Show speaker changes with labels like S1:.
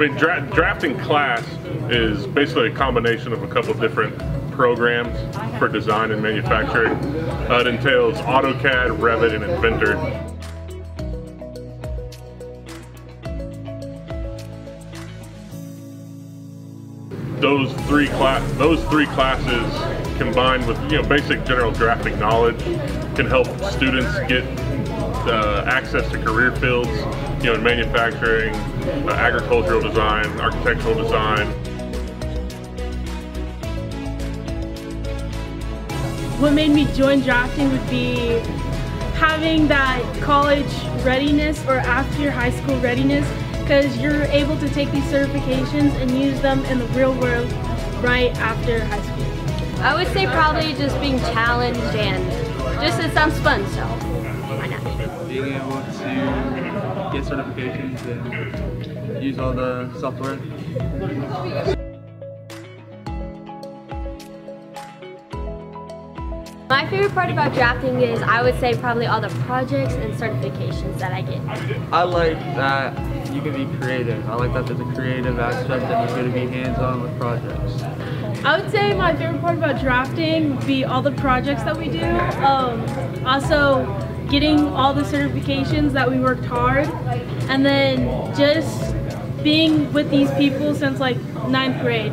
S1: mean, dra drafting class is basically a combination of a couple different programs for design and manufacturing. Uh, it entails AutoCAD, Revit, and Inventor. Those three class, those three classes combined with you know basic general drafting knowledge can help students get uh, access to career fields, you know, in manufacturing, uh, agricultural design, architectural design.
S2: What made me join drafting would be having that college readiness or after your high school readiness because you're able to take these certifications and use them in the real world right after high school.
S3: I would say probably just being challenged and just it sounds fun, so why not?
S4: Being able to get certifications and use all the software.
S3: My favorite part about drafting is I would say probably all the projects and certifications that I get.
S4: I like that you can be creative. I like that there's a creative aspect and you're going to be hands-on with projects.
S2: I would say my favorite part about drafting would be all the projects that we do. Um, also, getting all the certifications that we worked hard, and then just being with these people since like ninth grade.